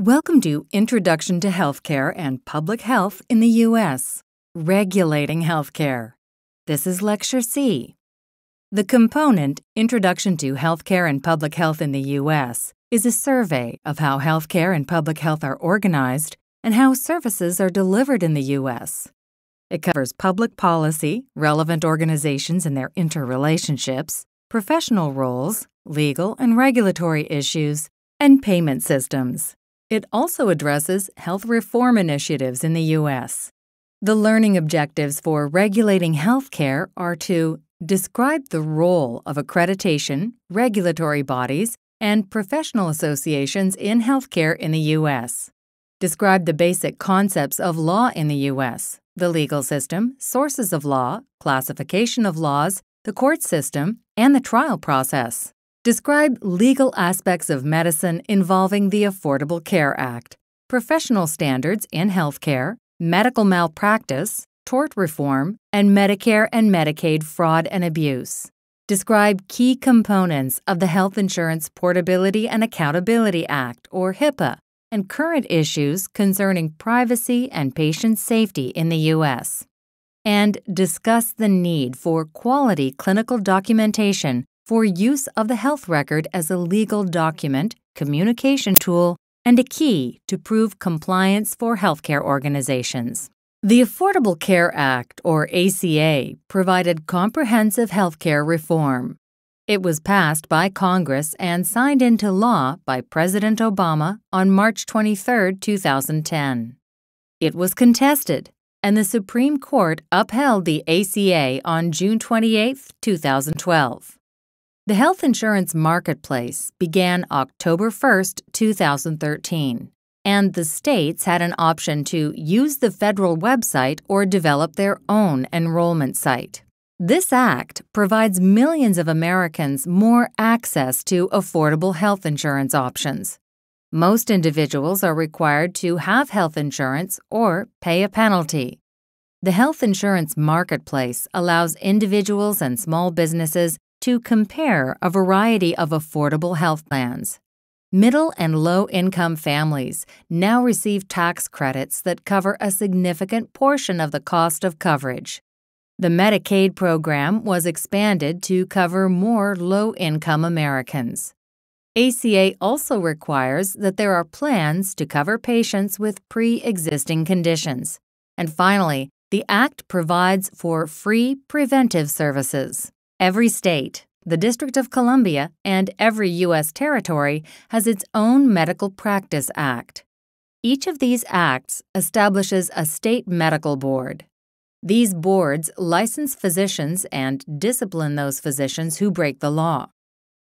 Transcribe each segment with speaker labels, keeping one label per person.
Speaker 1: Welcome to Introduction to Healthcare and Public Health in the U.S. Regulating Healthcare. This is Lecture C. The component Introduction to Healthcare and Public Health in the U.S. is a survey of how healthcare and public health are organized and how services are delivered in the U.S. It covers public policy, relevant organizations and their interrelationships, professional roles, legal and regulatory issues, and payment systems. It also addresses health reform initiatives in the U.S. The learning objectives for regulating healthcare are to describe the role of accreditation, regulatory bodies, and professional associations in healthcare in the U.S. Describe the basic concepts of law in the U.S., the legal system, sources of law, classification of laws, the court system, and the trial process. Describe legal aspects of medicine involving the Affordable Care Act, professional standards in healthcare, medical malpractice, tort reform, and Medicare and Medicaid fraud and abuse. Describe key components of the Health Insurance Portability and Accountability Act, or HIPAA, and current issues concerning privacy and patient safety in the U.S. And discuss the need for quality clinical documentation for use of the health record as a legal document, communication tool, and a key to prove compliance for healthcare organizations. The Affordable Care Act, or ACA, provided comprehensive healthcare reform. It was passed by Congress and signed into law by President Obama on March 23, 2010. It was contested, and the Supreme Court upheld the ACA on June 28, 2012. The health insurance marketplace began October 1, 2013, and the states had an option to use the federal website or develop their own enrollment site. This act provides millions of Americans more access to affordable health insurance options. Most individuals are required to have health insurance or pay a penalty. The health insurance marketplace allows individuals and small businesses to compare a variety of affordable health plans. Middle and low income families now receive tax credits that cover a significant portion of the cost of coverage. The Medicaid program was expanded to cover more low income Americans. ACA also requires that there are plans to cover patients with pre existing conditions. And finally, the Act provides for free preventive services. Every state, the District of Columbia, and every U.S. territory has its own Medical Practice Act. Each of these acts establishes a state medical board. These boards license physicians and discipline those physicians who break the law.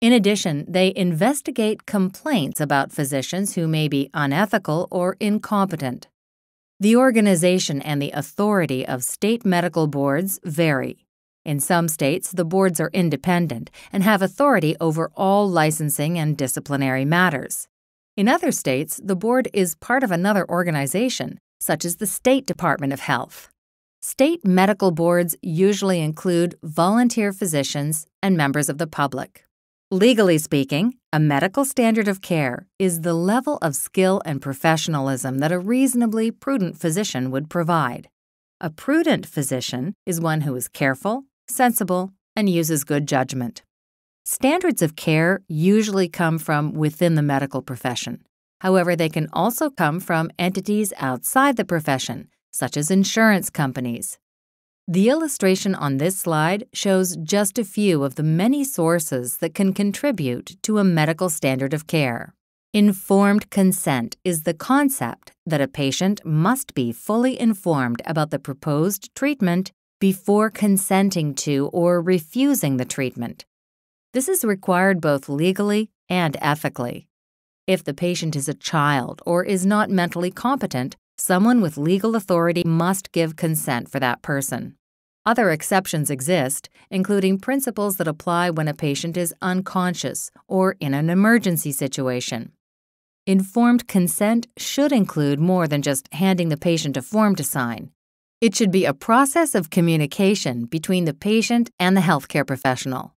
Speaker 1: In addition, they investigate complaints about physicians who may be unethical or incompetent. The organization and the authority of state medical boards vary. In some states, the boards are independent and have authority over all licensing and disciplinary matters. In other states, the board is part of another organization, such as the State Department of Health. State medical boards usually include volunteer physicians and members of the public. Legally speaking, a medical standard of care is the level of skill and professionalism that a reasonably prudent physician would provide. A prudent physician is one who is careful, sensible, and uses good judgment. Standards of care usually come from within the medical profession. However, they can also come from entities outside the profession, such as insurance companies. The illustration on this slide shows just a few of the many sources that can contribute to a medical standard of care. Informed consent is the concept that a patient must be fully informed about the proposed treatment before consenting to or refusing the treatment. This is required both legally and ethically. If the patient is a child or is not mentally competent, someone with legal authority must give consent for that person. Other exceptions exist, including principles that apply when a patient is unconscious or in an emergency situation. Informed consent should include more than just handing the patient a form to sign. It should be a process of communication between the patient and the healthcare professional.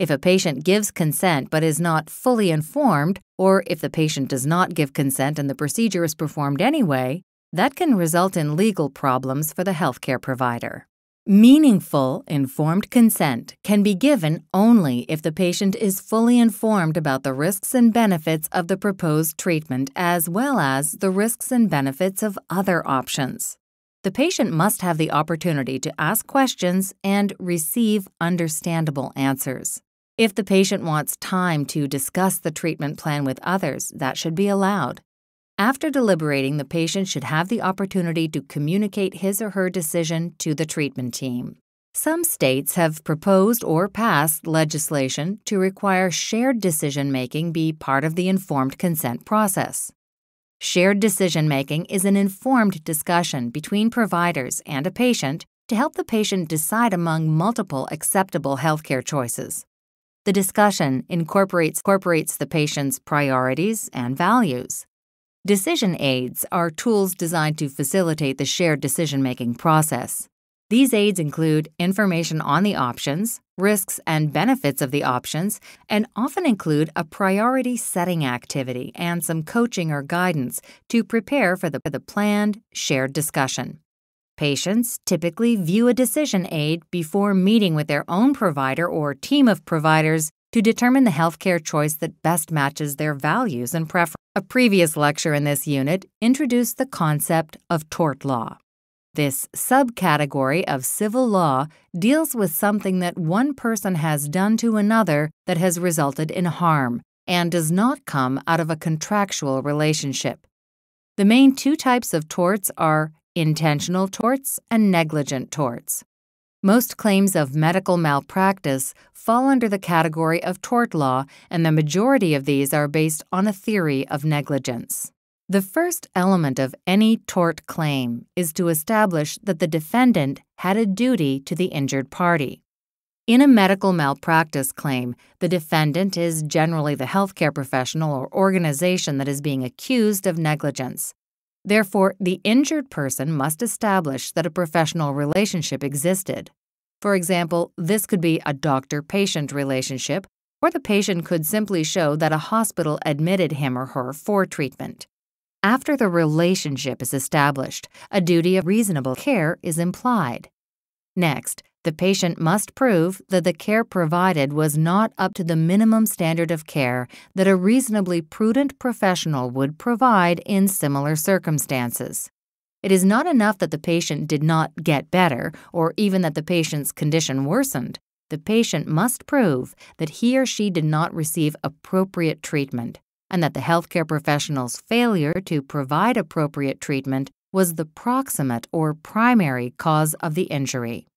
Speaker 1: If a patient gives consent but is not fully informed, or if the patient does not give consent and the procedure is performed anyway, that can result in legal problems for the healthcare provider. Meaningful, informed consent can be given only if the patient is fully informed about the risks and benefits of the proposed treatment as well as the risks and benefits of other options. The patient must have the opportunity to ask questions and receive understandable answers. If the patient wants time to discuss the treatment plan with others, that should be allowed. After deliberating, the patient should have the opportunity to communicate his or her decision to the treatment team. Some states have proposed or passed legislation to require shared decision making be part of the informed consent process. Shared decision making is an informed discussion between providers and a patient to help the patient decide among multiple acceptable healthcare choices. The discussion incorporates, incorporates the patient's priorities and values. Decision aids are tools designed to facilitate the shared decision making process. These aids include information on the options, risks and benefits of the options, and often include a priority setting activity and some coaching or guidance to prepare for the, for the planned shared discussion. Patients typically view a decision aid before meeting with their own provider or team of providers to determine the healthcare choice that best matches their values and preferences. A previous lecture in this unit introduced the concept of tort law. This subcategory of civil law deals with something that one person has done to another that has resulted in harm and does not come out of a contractual relationship. The main two types of torts are intentional torts and negligent torts. Most claims of medical malpractice fall under the category of tort law, and the majority of these are based on a theory of negligence. The first element of any tort claim is to establish that the defendant had a duty to the injured party. In a medical malpractice claim, the defendant is generally the healthcare professional or organization that is being accused of negligence. Therefore, the injured person must establish that a professional relationship existed. For example, this could be a doctor patient relationship, or the patient could simply show that a hospital admitted him or her for treatment. After the relationship is established, a duty of reasonable care is implied. Next, the patient must prove that the care provided was not up to the minimum standard of care that a reasonably prudent professional would provide in similar circumstances. It is not enough that the patient did not get better or even that the patient's condition worsened. The patient must prove that he or she did not receive appropriate treatment and that the healthcare professional's failure to provide appropriate treatment was the proximate or primary cause of the injury.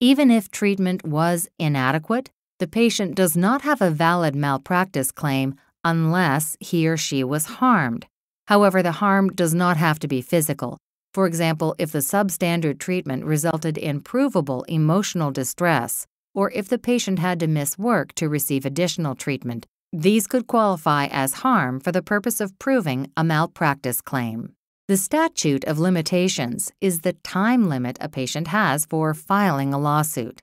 Speaker 1: Even if treatment was inadequate, the patient does not have a valid malpractice claim unless he or she was harmed. However, the harm does not have to be physical. For example, if the substandard treatment resulted in provable emotional distress, or if the patient had to miss work to receive additional treatment, these could qualify as harm for the purpose of proving a malpractice claim. The statute of limitations is the time limit a patient has for filing a lawsuit.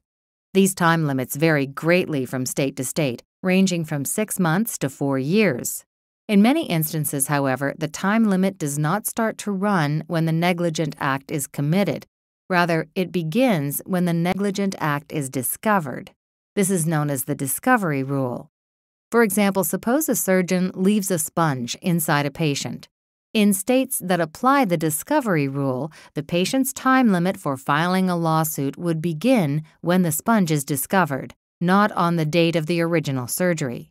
Speaker 1: These time limits vary greatly from state to state, ranging from six months to four years. In many instances, however, the time limit does not start to run when the negligent act is committed. Rather, it begins when the negligent act is discovered. This is known as the discovery rule. For example, suppose a surgeon leaves a sponge inside a patient. In states that apply the discovery rule, the patient's time limit for filing a lawsuit would begin when the sponge is discovered, not on the date of the original surgery.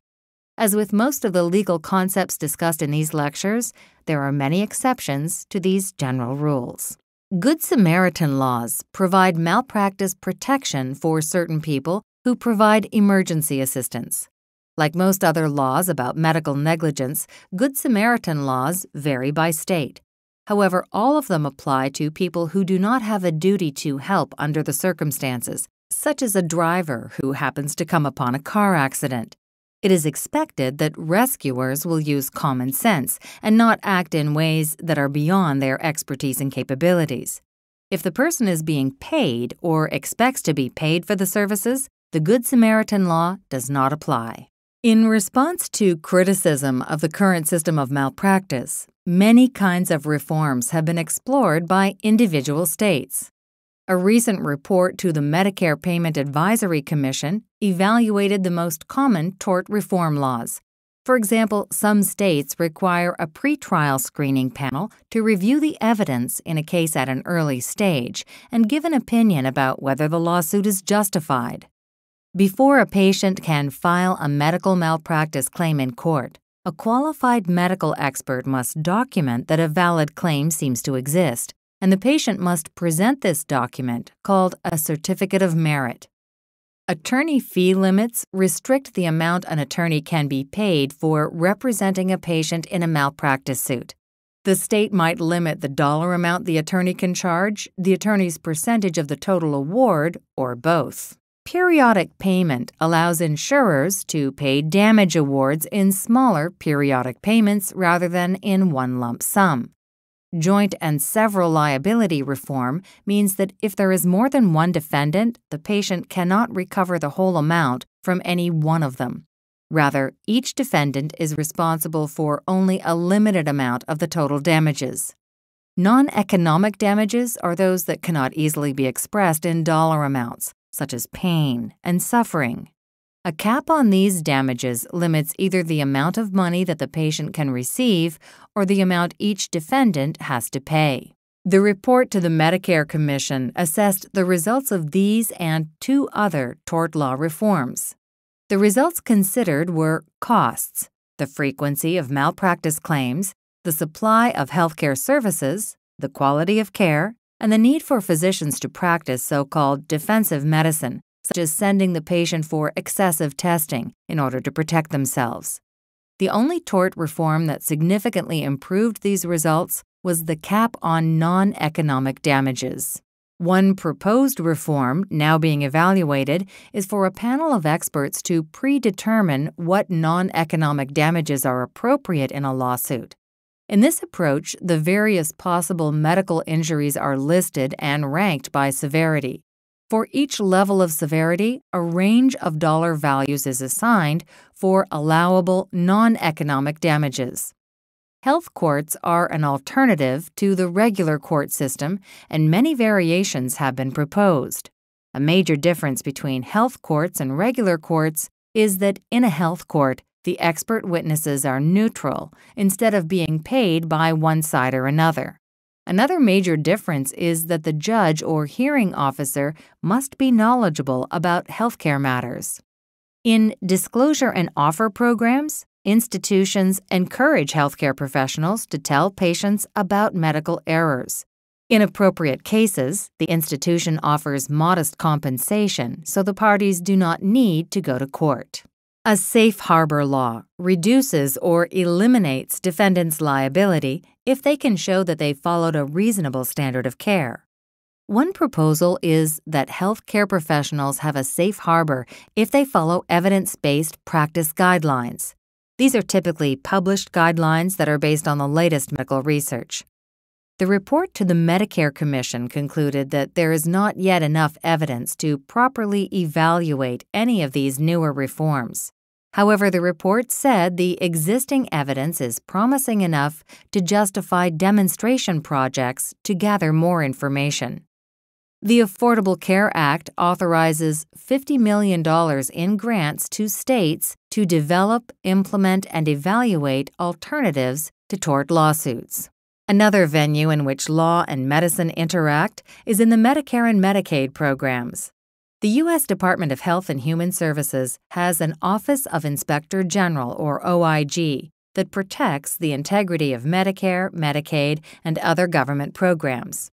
Speaker 1: As with most of the legal concepts discussed in these lectures, there are many exceptions to these general rules. Good Samaritan laws provide malpractice protection for certain people who provide emergency assistance. Like most other laws about medical negligence, Good Samaritan laws vary by state. However, all of them apply to people who do not have a duty to help under the circumstances, such as a driver who happens to come upon a car accident. It is expected that rescuers will use common sense and not act in ways that are beyond their expertise and capabilities. If the person is being paid or expects to be paid for the services, the Good Samaritan law does not apply. In response to criticism of the current system of malpractice, many kinds of reforms have been explored by individual states. A recent report to the Medicare Payment Advisory Commission evaluated the most common tort reform laws. For example, some states require a pretrial screening panel to review the evidence in a case at an early stage and give an opinion about whether the lawsuit is justified. Before a patient can file a medical malpractice claim in court, a qualified medical expert must document that a valid claim seems to exist and the patient must present this document called a Certificate of Merit. Attorney fee limits restrict the amount an attorney can be paid for representing a patient in a malpractice suit. The state might limit the dollar amount the attorney can charge, the attorney's percentage of the total award, or both. Periodic payment allows insurers to pay damage awards in smaller periodic payments rather than in one lump sum. Joint and several liability reform means that if there is more than one defendant, the patient cannot recover the whole amount from any one of them. Rather, each defendant is responsible for only a limited amount of the total damages. Non economic damages are those that cannot easily be expressed in dollar amounts, such as pain and suffering. A cap on these damages limits either the amount of money that the patient can receive or the amount each defendant has to pay. The report to the Medicare Commission assessed the results of these and two other tort law reforms. The results considered were costs, the frequency of malpractice claims, the supply of healthcare services, the quality of care, and the need for physicians to practice so called defensive medicine, such as sending the patient for excessive testing in order to protect themselves. The only tort reform that significantly improved these results was the cap on non economic damages. One proposed reform, now being evaluated, is for a panel of experts to predetermine what non economic damages are appropriate in a lawsuit. In this approach, the various possible medical injuries are listed and ranked by severity. For each level of severity, a range of dollar values is assigned for allowable non economic damages. Health courts are an alternative to the regular court system, and many variations have been proposed. A major difference between health courts and regular courts is that in a health court, the expert witnesses are neutral instead of being paid by one side or another. Another major difference is that the judge or hearing officer must be knowledgeable about healthcare matters. In disclosure and offer programs, institutions encourage healthcare professionals to tell patients about medical errors. In appropriate cases, the institution offers modest compensation so the parties do not need to go to court. A safe harbor law reduces or eliminates defendants' liability if they can show that they followed a reasonable standard of care. One proposal is that healthcare professionals have a safe harbor if they follow evidence based practice guidelines. These are typically published guidelines that are based on the latest medical research. The report to the Medicare Commission concluded that there is not yet enough evidence to properly evaluate any of these newer reforms. However, the report said the existing evidence is promising enough to justify demonstration projects to gather more information. The Affordable Care Act authorizes $50 million in grants to states to develop, implement, and evaluate alternatives to tort lawsuits. Another venue in which law and medicine interact is in the Medicare and Medicaid programs. The U.S. Department of Health and Human Services has an Office of Inspector General, or OIG, that protects the integrity of Medicare, Medicaid, and other government programs.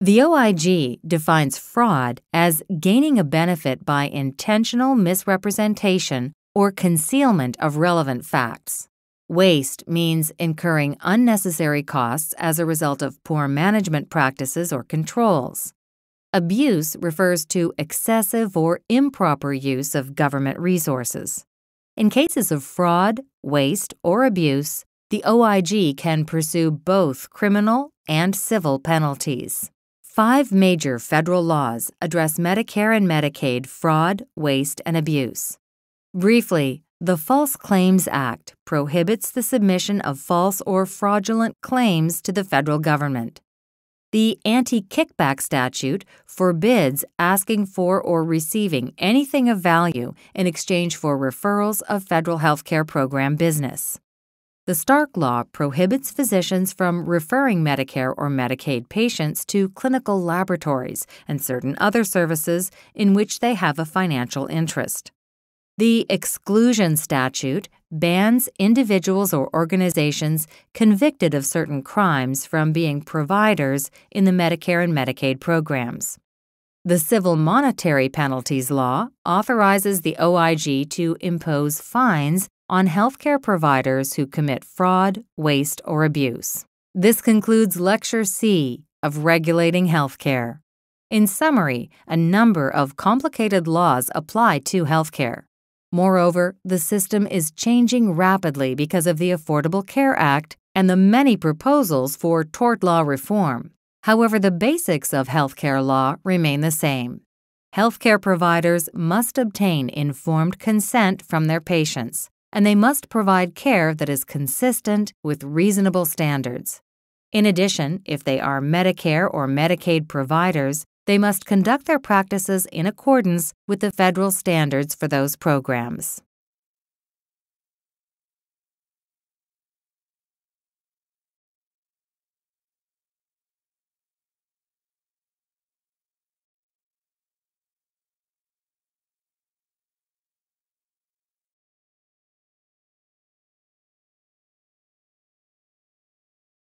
Speaker 1: The OIG defines fraud as gaining a benefit by intentional misrepresentation or concealment of relevant facts. Waste means incurring unnecessary costs as a result of poor management practices or controls. Abuse refers to excessive or improper use of government resources. In cases of fraud, waste, or abuse, the OIG can pursue both criminal and civil penalties. Five major federal laws address Medicare and Medicaid fraud, waste, and abuse. Briefly, the False Claims Act prohibits the submission of false or fraudulent claims to the federal government. The anti kickback statute forbids asking for or receiving anything of value in exchange for referrals of federal health care program business. The Stark Law prohibits physicians from referring Medicare or Medicaid patients to clinical laboratories and certain other services in which they have a financial interest. The exclusion statute bans individuals or organizations convicted of certain crimes from being providers in the Medicare and Medicaid programs. The Civil Monetary Penalties Law authorizes the OIG to impose fines on healthcare providers who commit fraud, waste, or abuse. This concludes Lecture C of Regulating Healthcare. In summary, a number of complicated laws apply to healthcare. Moreover, the system is changing rapidly because of the Affordable Care Act and the many proposals for tort law reform. However, the basics of healthcare law remain the same. Healthcare providers must obtain informed consent from their patients, and they must provide care that is consistent with reasonable standards. In addition, if they are Medicare or Medicaid providers, they must conduct their practices in accordance with the federal standards for those programs.